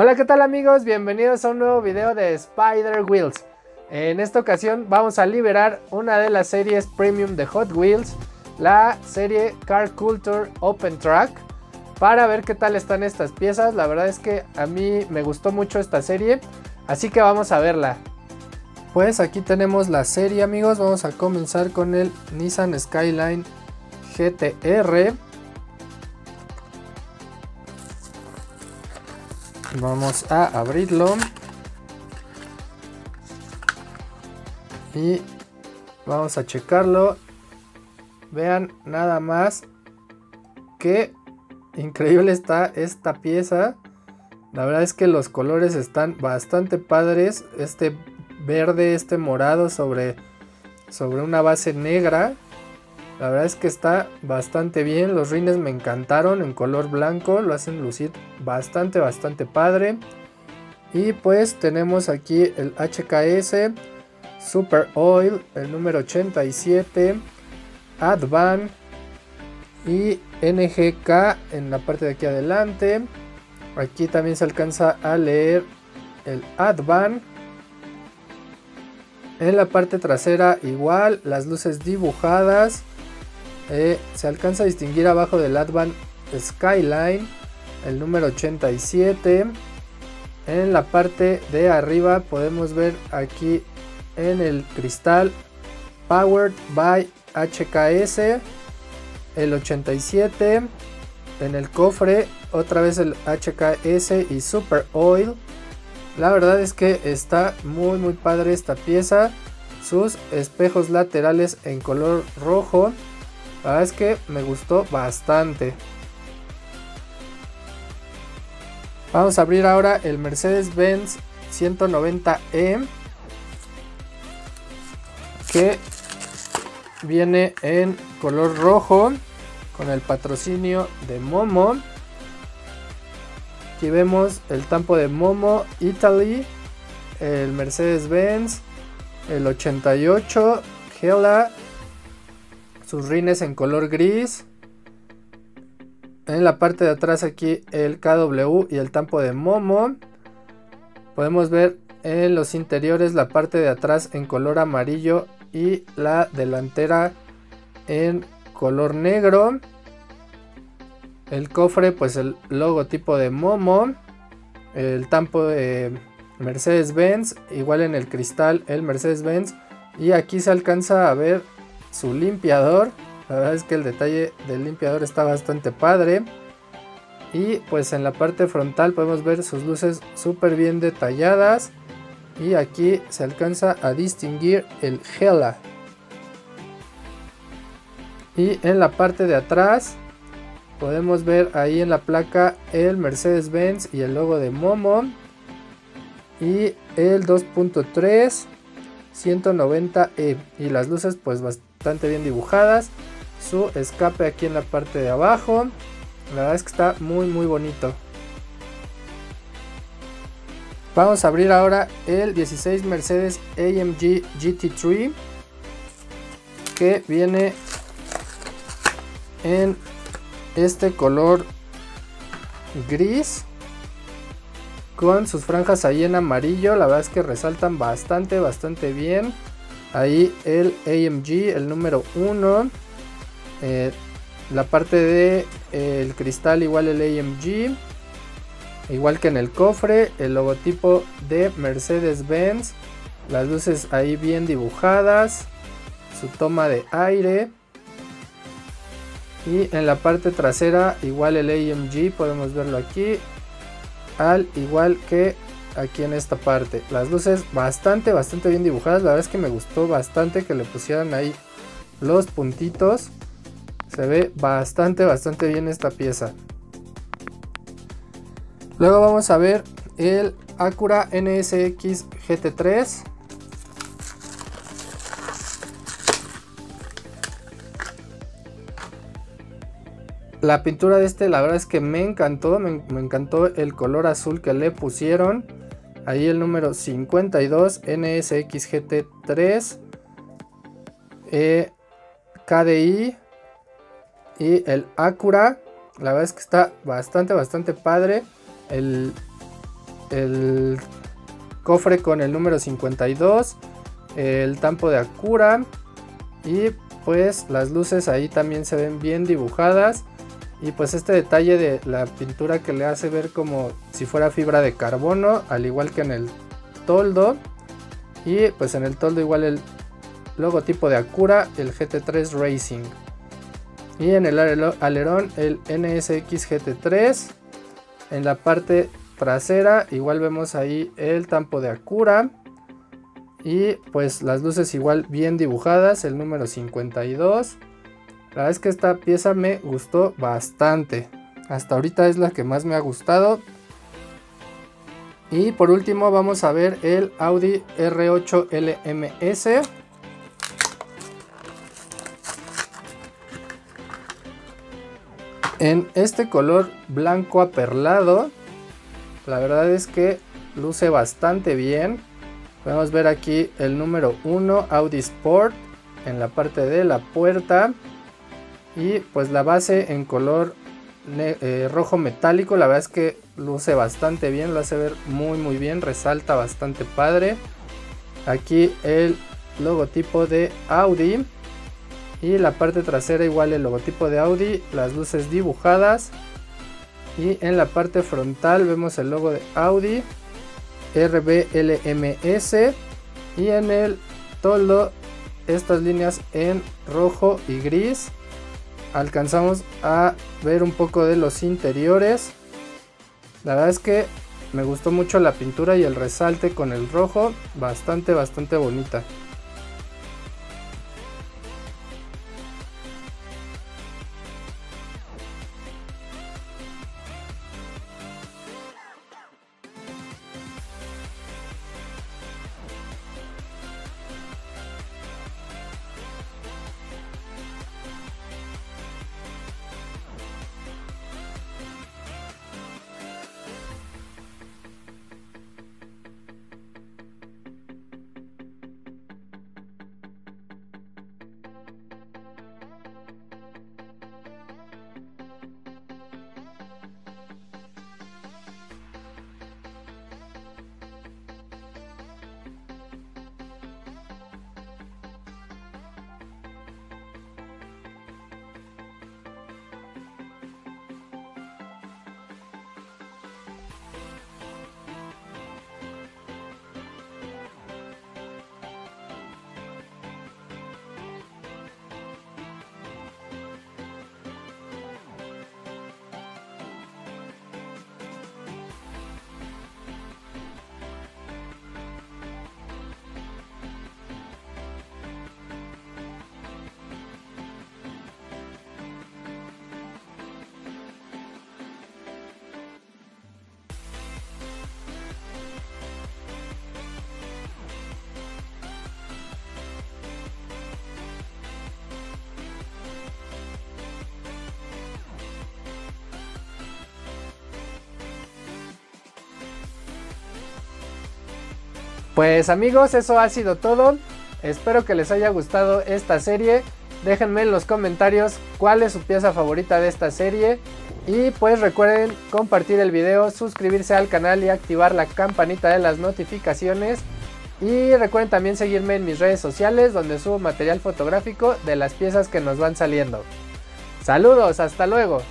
Hola, ¿qué tal amigos? Bienvenidos a un nuevo video de Spider Wheels. En esta ocasión vamos a liberar una de las series premium de Hot Wheels, la serie Car Culture Open Track, para ver qué tal están estas piezas. La verdad es que a mí me gustó mucho esta serie, así que vamos a verla. Pues aquí tenemos la serie amigos, vamos a comenzar con el Nissan Skyline GTR. Vamos a abrirlo. Y vamos a checarlo. Vean nada más que increíble está esta pieza. La verdad es que los colores están bastante padres. Este verde, este morado sobre, sobre una base negra. La verdad es que está bastante bien. Los rines me encantaron en color blanco. Lo hacen lucir bastante, bastante padre. Y pues tenemos aquí el HKS Super Oil, el número 87. Advan y NGK en la parte de aquí adelante. Aquí también se alcanza a leer el Advan. En la parte trasera igual, las luces dibujadas. Eh, se alcanza a distinguir abajo del Advan Skyline, el número 87. En la parte de arriba podemos ver aquí en el cristal Powered by HKS, el 87. En el cofre otra vez el HKS y Super Oil. La verdad es que está muy muy padre esta pieza. Sus espejos laterales en color rojo la verdad es que me gustó bastante. Vamos a abrir ahora el Mercedes-Benz 190E. Que viene en color rojo. Con el patrocinio de Momo. Aquí vemos el tampo de Momo Italy. El Mercedes-Benz. El 88. Hella sus rines en color gris. En la parte de atrás aquí el KW y el tampo de Momo. Podemos ver en los interiores la parte de atrás en color amarillo y la delantera en color negro. El cofre pues el logotipo de Momo. El tampo de Mercedes-Benz. Igual en el cristal el Mercedes-Benz. Y aquí se alcanza a ver su limpiador. La verdad es que el detalle del limpiador está bastante padre. Y pues en la parte frontal podemos ver sus luces súper bien detalladas. Y aquí se alcanza a distinguir el Hella. Y en la parte de atrás podemos ver ahí en la placa el Mercedes-Benz y el logo de Momo. Y el 2.3 190E. Y las luces pues bastante bastante bien dibujadas. Su escape aquí en la parte de abajo. La verdad es que está muy muy bonito. Vamos a abrir ahora el 16 Mercedes AMG GT3 que viene en este color gris con sus franjas ahí en amarillo. La verdad es que resaltan bastante, bastante bien. Ahí el AMG, el número 1. Eh, la parte de eh, el cristal igual el AMG. Igual que en el cofre, el logotipo de Mercedes-Benz. Las luces ahí bien dibujadas. Su toma de aire. Y en la parte trasera igual el AMG, podemos verlo aquí. Al igual que aquí en esta parte. Las luces bastante, bastante bien dibujadas. La verdad es que me gustó bastante que le pusieran ahí los puntitos. Se ve bastante, bastante bien esta pieza. Luego vamos a ver el Acura NSX GT3. La pintura de este la verdad es que me encantó, me, me encantó el color azul que le pusieron. Ahí el número 52 NSX GT3 eh, KDI y el Acura. La verdad es que está bastante, bastante padre. El, el cofre con el número 52, el tampo de Acura y pues las luces ahí también se ven bien dibujadas y pues este detalle de la pintura que le hace ver como si fuera fibra de carbono al igual que en el toldo. Y pues en el toldo igual el logotipo de Acura el GT3 Racing. Y en el alerón el NSX GT3 en la parte trasera igual vemos ahí el tampo de Acura. Y pues las luces igual bien dibujadas el número 52 la verdad es que esta pieza me gustó bastante. Hasta ahorita es la que más me ha gustado y por último vamos a ver el Audi R8 LMS en este color blanco aperlado la verdad es que luce bastante bien. Podemos ver aquí el número 1 Audi Sport en la parte de la puerta. Y pues la base en color eh, rojo metálico la verdad es que luce bastante bien lo hace ver muy muy bien resalta bastante padre. Aquí el logotipo de Audi y la parte trasera igual el logotipo de Audi, las luces dibujadas. Y en la parte frontal vemos el logo de Audi, RBLMS y en el toldo estas líneas en rojo y gris. Alcanzamos a ver un poco de los interiores. La verdad es que me gustó mucho la pintura y el resalte con el rojo, bastante bastante bonita. Pues amigos, eso ha sido todo. Espero que les haya gustado esta serie. Déjenme en los comentarios cuál es su pieza favorita de esta serie. Y pues recuerden compartir el video, suscribirse al canal y activar la campanita de las notificaciones. Y recuerden también seguirme en mis redes sociales donde subo material fotográfico de las piezas que nos van saliendo. Saludos, hasta luego.